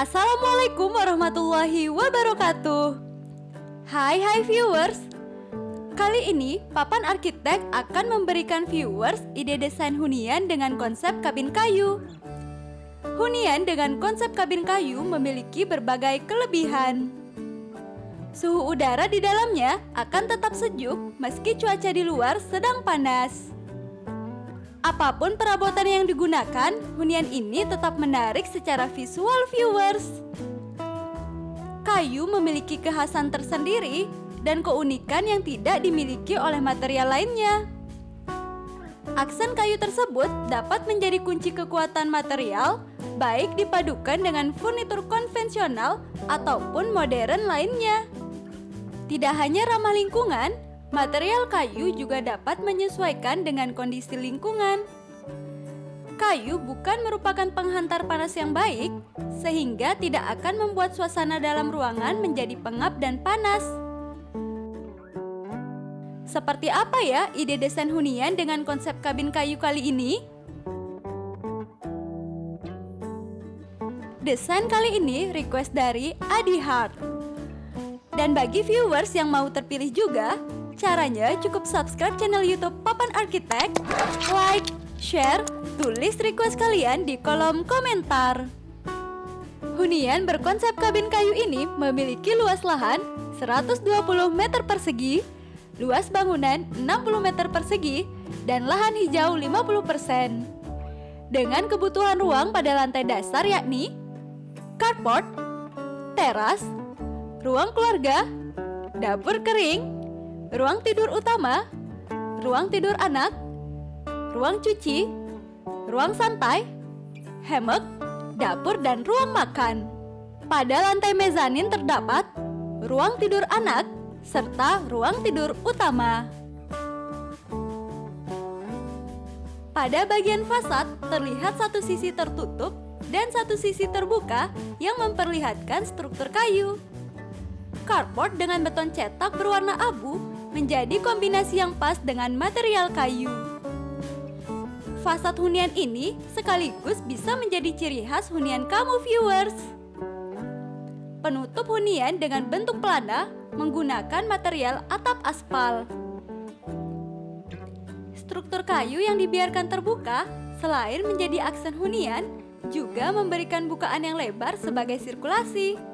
Assalamualaikum warahmatullahi wabarakatuh. Hai hai viewers. Kali ini Papan Arsitek akan memberikan viewers ide desain hunian dengan konsep kabin kayu. Hunian dengan konsep kabin kayu memiliki berbagai kelebihan. Suhu udara di dalamnya akan tetap sejuk meski cuaca di luar sedang panas. Apa pun perabotan yang digunakan, hunian ini tetap menarik secara visual viewers. Kayu memiliki kekhasan tersendiri dan keunikan yang tidak dimiliki oleh material lainnya. Aksen kayu tersebut dapat menjadi kunci kekuatan material, baik dipadukan dengan furnitur konvensional ataupun modern lainnya. Tidak hanya ramah lingkungan, Material kayu juga dapat menyesuaikan dengan kondisi lingkungan. Kayu bukan merupakan penghantar panas yang baik, sehingga tidak akan membuat suasana dalam ruangan menjadi pengap dan panas. Seperti apa ya ide desain hunian dengan konsep kabin kayu kali ini? Desain kali ini request dari Adi Hart. Dan bagi viewers yang mau terpilih juga, Caranya cukup subscribe channel YouTube Papan Arsitek, like, share, tulis request kalian di kolom komentar. Hunian berkonsep kabin kayu ini memiliki luas lahan 120 meter persegi, luas bangunan 60 meter persegi, dan lahan hijau 50%. Dengan kebutuhan ruang pada lantai dasar yakni carport, teras, ruang keluarga, dapur kering, ruang tidur utama, ruang tidur anak, ruang cuci, ruang santai, hammock, dapur, dan ruang makan. Pada lantai mezanin terdapat ruang tidur anak serta ruang tidur utama. Pada bagian fasad terlihat satu sisi tertutup dan satu sisi terbuka yang memperlihatkan struktur kayu. Carport dengan beton cetak berwarna abu menjadi kombinasi yang pas dengan material kayu. Fasad hunian ini sekaligus bisa menjadi ciri khas hunian kamu viewers. Penutup hunian dengan bentuk pelana menggunakan material atap aspal. Struktur kayu yang dibiarkan terbuka selain menjadi aksen hunian juga memberikan bukaan yang lebar sebagai sirkulasi.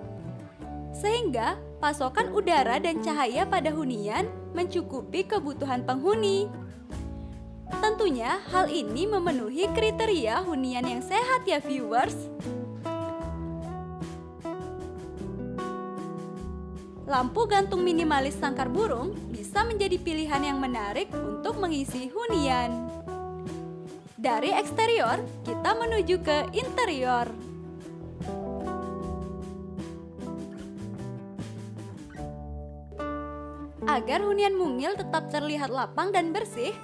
Sehingga pasokan udara dan cahaya pada hunian mencukupi kebutuhan penghuni. Tentunya hal ini memenuhi kriteria hunian yang sehat ya viewers. Lampu gantung minimalis sangkar burung bisa menjadi pilihan yang menarik untuk mengisi hunian. Dari eksterior, kita menuju ke interior. Agar hunian mungil tetap terlihat lapang dan bersih,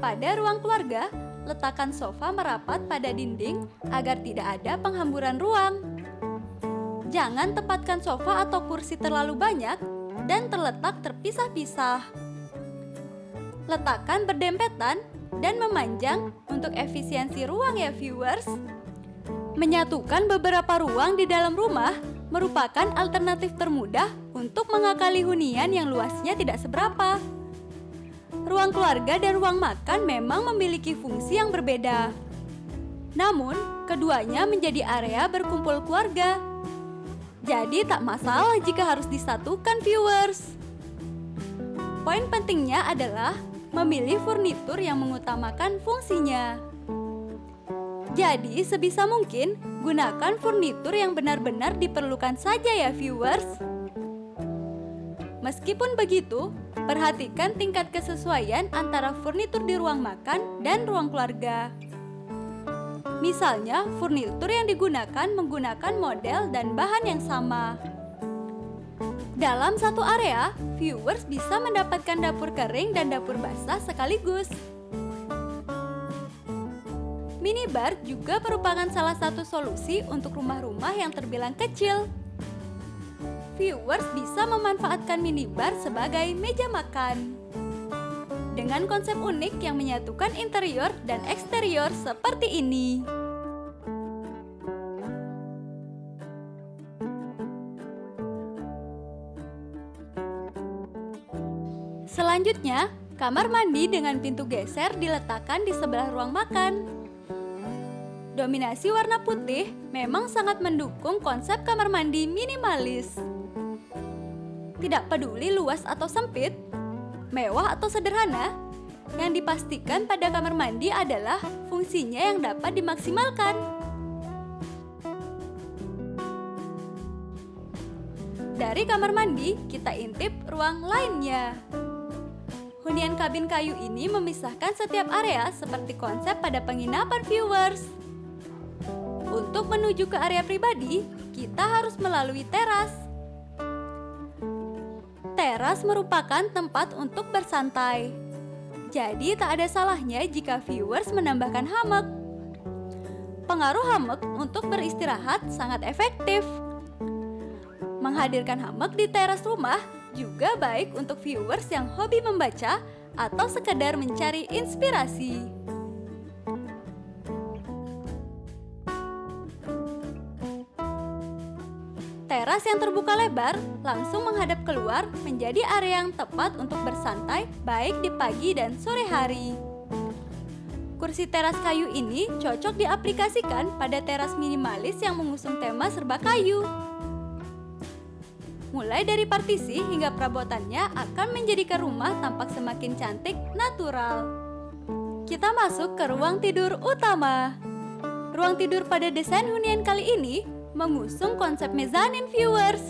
pada ruang keluarga, letakkan sofa merapat pada dinding agar tidak ada penghamburan ruang. Jangan tempatkan sofa atau kursi terlalu banyak dan terletak terpisah-pisah. Letakkan berdempetan dan memanjang untuk efisiensi ruang ya viewers. Menyatukan beberapa ruang di dalam rumah merupakan alternatif termudah untuk mengakali hunian yang luasnya tidak seberapa. Ruang keluarga dan ruang makan memang memiliki fungsi yang berbeda. Namun, keduanya menjadi area berkumpul keluarga. Jadi tak masalah jika harus disatukan viewers. Poin pentingnya adalah memilih furnitur yang mengutamakan fungsinya. Jadi, sebisa mungkin gunakan furnitur yang benar-benar diperlukan saja ya viewers. Meskipun begitu, perhatikan tingkat kesesuaian antara furnitur di ruang makan dan ruang keluarga. Misalnya, furnitur yang digunakan menggunakan model dan bahan yang sama. Dalam satu area, viewers bisa mendapatkan dapur kering dan dapur basah sekaligus. Minibar juga merupakan salah satu solusi untuk rumah-rumah yang terbilang kecil viewers bisa memanfaatkan minibar sebagai meja makan. Dengan konsep unik yang menyatukan interior dan eksterior seperti ini. Selanjutnya, kamar mandi dengan pintu geser diletakkan di sebelah ruang makan. Dominasi warna putih memang sangat mendukung konsep kamar mandi minimalis. Tidak peduli luas atau sempit, mewah atau sederhana, yang dipastikan pada kamar mandi adalah fungsinya yang dapat dimaksimalkan. Dari kamar mandi, kita intip ruang lainnya. Hunian kabin kayu ini memisahkan setiap area seperti konsep pada penginapan viewers. Untuk menuju ke area pribadi, kita harus melalui teras. Teras merupakan tempat untuk bersantai. Jadi tak ada salahnya jika viewers menambahkan hamak. Pengaruh hamak untuk beristirahat sangat efektif. Menghadirkan hamak di teras rumah juga baik untuk viewers yang hobi membaca atau sekedar mencari inspirasi. Teras yang terbuka lebar langsung menghadap keluar menjadi area yang tepat untuk bersantai baik di pagi dan sore hari. Kursi teras kayu ini cocok diaplikasikan pada teras minimalis yang mengusung tema serba kayu. Mulai dari partisi hingga perabotannya akan menjadikan rumah tampak semakin cantik natural. Kita masuk ke ruang tidur utama. Ruang tidur pada desain hunian kali ini mengusung konsep mezanin viewers.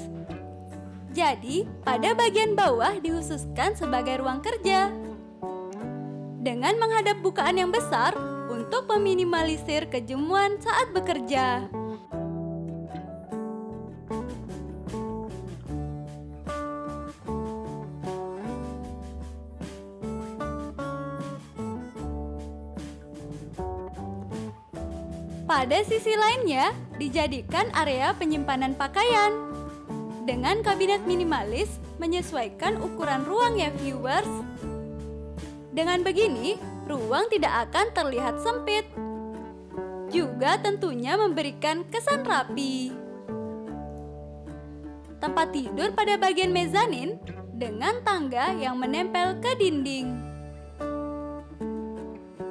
Jadi, pada bagian bawah dihususkan sebagai ruang kerja. Dengan menghadap bukaan yang besar untuk meminimalisir kejemuan saat bekerja. Pada sisi lainnya, dijadikan area penyimpanan pakaian. Dengan kabinet minimalis menyesuaikan ukuran ruang ya viewers. Dengan begini, ruang tidak akan terlihat sempit. Juga tentunya memberikan kesan rapi. Tempat tidur pada bagian mezanin dengan tangga yang menempel ke dinding.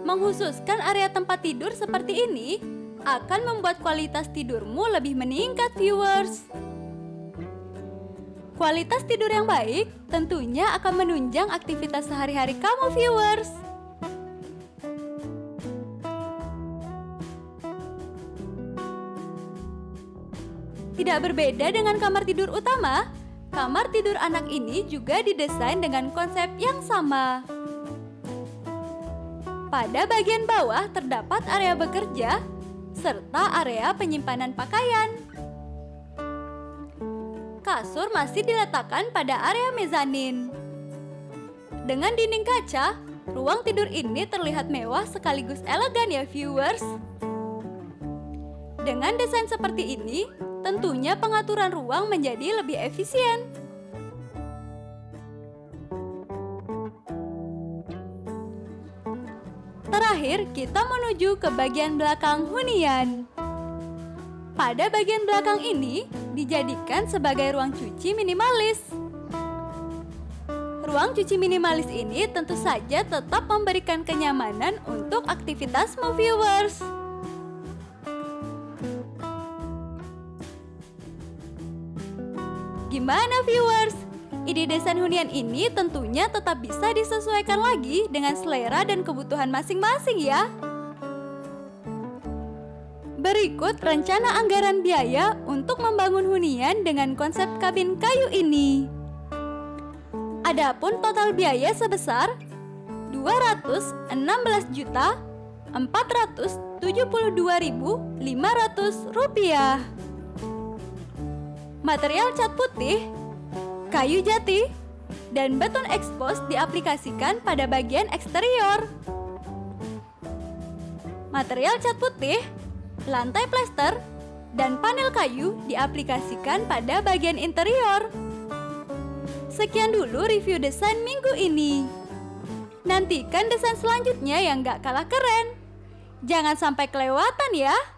Menghususkan area tempat tidur seperti ini akan membuat kualitas tidurmu lebih meningkat viewers. Kualitas tidur yang baik tentunya akan menunjang aktivitas sehari-hari kamu viewers. Tidak berbeda dengan kamar tidur utama, kamar tidur anak ini juga didesain dengan konsep yang sama. Pada bagian bawah terdapat area bekerja serta area penyimpanan pakaian. Kasur masih diletakkan pada area mezanin. Dengan dinding kaca, ruang tidur ini terlihat mewah sekaligus elegan ya viewers. Dengan desain seperti ini, tentunya pengaturan ruang menjadi lebih efisien. Terakhir, kita menuju ke bagian belakang hunian. Pada bagian belakang ini dijadikan sebagai ruang cuci minimalis. Ruang cuci minimalis ini tentu saja tetap memberikan kenyamanan untuk aktivitas viewers. Gimana viewers? Ide desain hunian ini tentunya tetap bisa disesuaikan lagi dengan selera dan kebutuhan masing-masing ya. Berikut rencana anggaran biaya untuk membangun hunian dengan konsep kabin kayu ini. Adapun total biaya sebesar 216 juta 472.500 rupiah. Material cat putih kayu jati, dan beton ekspos diaplikasikan pada bagian eksterior. Material cat putih, lantai plester, dan panel kayu diaplikasikan pada bagian interior. Sekian dulu review desain minggu ini. Nantikan desain selanjutnya yang gak kalah keren. Jangan sampai kelewatan ya!